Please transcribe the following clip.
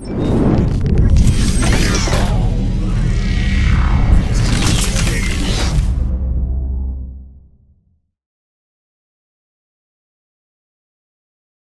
you